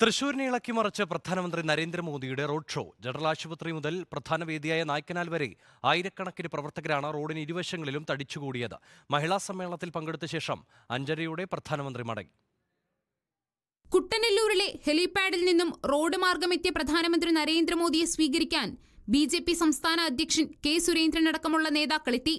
തൃശൂരിനെ ഇളക്കി മറിച്ച് പ്രധാനമന്ത്രി നരേന്ദ്രമോദിയുടെ റോഡ് ഷോ. ജനറൽ ആശുപത്രി മുതൽ പ്രധാന വേദിയായ നായ്ക്കനാൽ വരെ ആയിരക്കണക്കിന് പ്രവർത്തകരാണ് റോഡിന് ഇരുവശങ്ങളിലും തടിച്ചുകൂടിയത്. മഹിളാ സമ്മേളനത്തിൽ പങ്കെടുത്ത ശേഷം അഞ്ചരയോടെ പ്രധാനമന്ത്രി മടങ്ങി. കുട്ടനെല്ലൂരിലെ ഹെലിപാഡിൽ നിന്നും റോഡ് മാർഗമെത്തിയ പ്രധാനമന്ത്രി നരേന്ദ്രമോദിയെ സ്വീകരിക്കാൻ ബി സംസ്ഥാന അധ്യക്ഷൻ കെ സുരേന്ദ്രൻ അടക്കമുള്ള നേതാക്കളെത്തി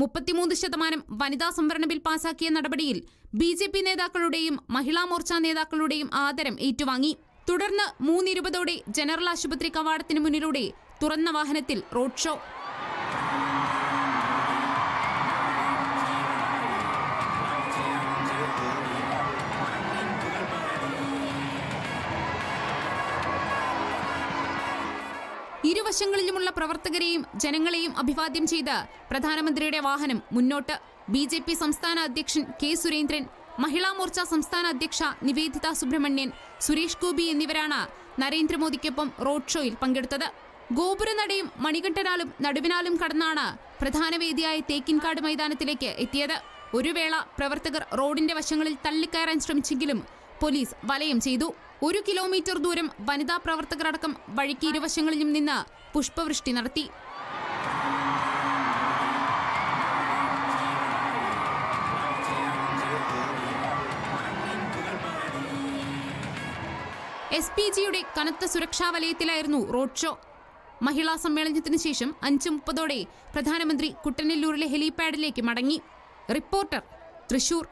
മുപ്പത്തിമൂന്ന് ശതമാനം വനിതാ സംവരണ ബിൽ പാസാക്കിയ നടപടിയിൽ ബി ജെ പി നേതാക്കളുടെയും മഹിളാ മോർച്ച നേതാക്കളുടെയും ആദരം ഏറ്റുവാങ്ങി. തുടർന്ന് മൂന്നിരുപതോടെ ജനറൽ ആശുപത്രി കവാടത്തിന് മുന്നിലൂടെ തുറന്ന വാഹനത്തിൽ റോഡ് ഷോ. ഇരുവശങ്ങളിലുമുള്ള പ്രവർത്തകരെയും ജനങ്ങളെയും അഭിവാദ്യം ചെയ്ത് പ്രധാനമന്ത്രിയുടെ വാഹനം മുന്നോട്ട്. ബി ജെ പി സംസ്ഥാന അധ്യക്ഷൻ കെ സുരേന്ദ്രൻ മഹിളാ മോർച്ച സംസ്ഥാന അധ്യക്ഷ നിവേദിത സുബ്രഹ്മണ്യൻ സുരേഷ് ഗോപി എന്നിവരാണ് നരേന്ദ്രമോദിക്കൊപ്പം റോഡ് ഷോയിൽ പങ്കെടുത്തത്. ഗോപുരനടയും മണികണ്ഠനാലും നടുവിനാലും കടന്നാണ് പ്രധാന വേദിയായ തേക്കിൻകാട് മൈതാനത്തിലേക്ക് എത്തിയത്. ഒരു വേള പ്രവർത്തകർ റോഡിന്റെ വശങ്ങളിൽ തള്ളിക്കയറാൻ ശ്രമിച്ചെങ്കിലും പോലീസ് വലയം ചെയ്തു. ഒരു കിലോമീറ്റർ ദൂരം വനിതാ പ്രവർത്തകരടക്കം വഴിക്ക് ഇരുവശങ്ങളിലും നിന്ന് പുഷ്പവൃഷ്ടി നടത്തി. എസ് പി ജിയുടെ കനത്ത സുരക്ഷാ വലയത്തിലായിരുന്നു റോഡ് ഷോ. മഹിളാ സമ്മേളനത്തിന് ശേഷം അഞ്ച് മുപ്പതോടെ പ്രധാനമന്ത്രി കുട്ടനെല്ലൂരിലെ ഹെലിപാഡിലേക്ക് മടങ്ങി. റിപ്പോർട്ടർ തൃശൂർ.